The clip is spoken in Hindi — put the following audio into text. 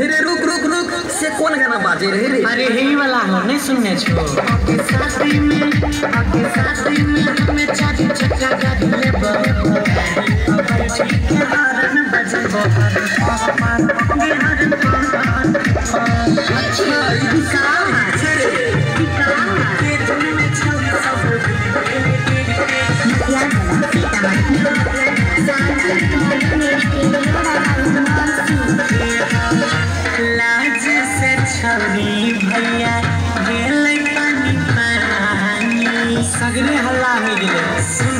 रे रुक रुक रुक से कौन गाना बाजे रहे अरे हे वाला हम नहीं सुनने छो आगे साथ में आगे साथ में हमें चाची चक्का गाड़ी ले बो अबर ठीक के हारन बजबो हर पापा मार भैया सगरे हल्ला हो गए